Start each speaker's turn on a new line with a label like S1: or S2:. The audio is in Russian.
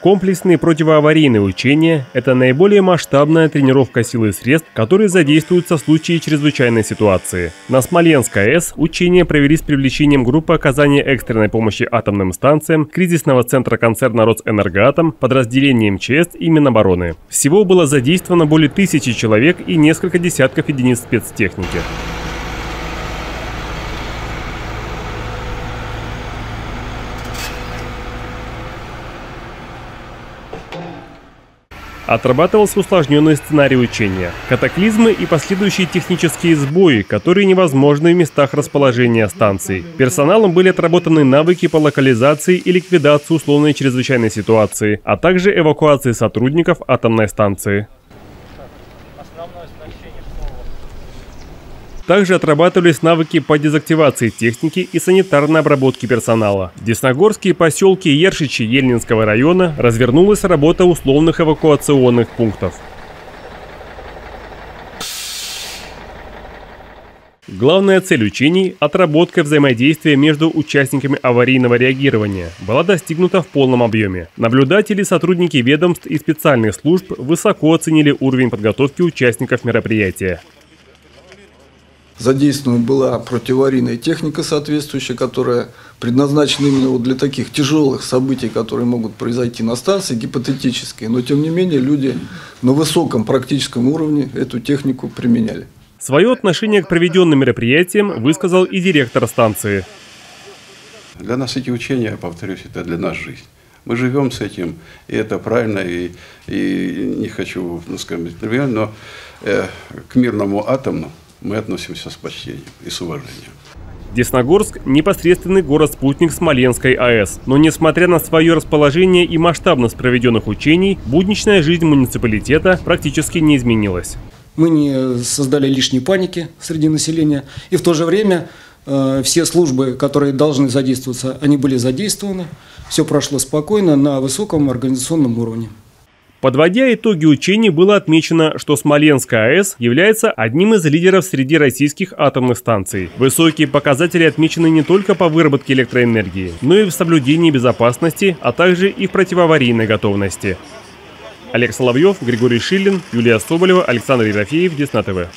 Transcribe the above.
S1: Комплексные противоаварийные учения – это наиболее масштабная тренировка сил и средств, которые задействуются в случае чрезвычайной ситуации. На Смоленск АЭС учения провели с привлечением группы оказания экстренной помощи атомным станциям, кризисного центра концерна «Росэнергоатом», подразделения МЧС и Минобороны. Всего было задействовано более тысячи человек и несколько десятков единиц спецтехники. Отрабатывался усложненный сценарий учения, катаклизмы и последующие технические сбои, которые невозможны в местах расположения станций. Персоналом были отработаны навыки по локализации и ликвидации условной чрезвычайной ситуации, а также эвакуации сотрудников атомной станции. Также отрабатывались навыки по дезактивации техники и санитарной обработке персонала. В Десногорские поселки Ершичи Ельнинского района развернулась работа условных эвакуационных пунктов. Главная цель учений – отработка взаимодействия между участниками аварийного реагирования – была достигнута в полном объеме. Наблюдатели, сотрудники ведомств и специальных служб высоко оценили уровень подготовки участников мероприятия.
S2: Задействована была противоаварийная техника соответствующая, которая предназначена именно вот для таких тяжелых событий, которые могут произойти на станции, гипотетические. Но тем не менее люди на высоком практическом уровне эту технику применяли.
S1: Свое отношение к проведенным мероприятиям высказал и директор станции.
S3: Для нас эти учения, повторюсь, это для нас жизнь. Мы живем с этим, и это правильно, и, и не хочу, ну, сказать, но э, к мирному атому мы относимся с почтением и с уважением.
S1: Десногорск – непосредственный город-спутник Смоленской АЭС. Но несмотря на свое расположение и масштабность проведенных учений, будничная жизнь муниципалитета практически не изменилась.
S4: Мы не создали лишней паники среди населения. И в то же время э, все службы, которые должны задействоваться, они были задействованы. Все прошло спокойно на высоком организационном уровне.
S1: Подводя итоги учений, было отмечено, что Смоленская АЭС является одним из лидеров среди российских атомных станций. Высокие показатели отмечены не только по выработке электроэнергии, но и в соблюдении безопасности, а также и в противоаварийной готовности. Олег Соловьев, Григорий Шиллин, Юлия Соболева, Александр Ерофеев, Десна ТВ.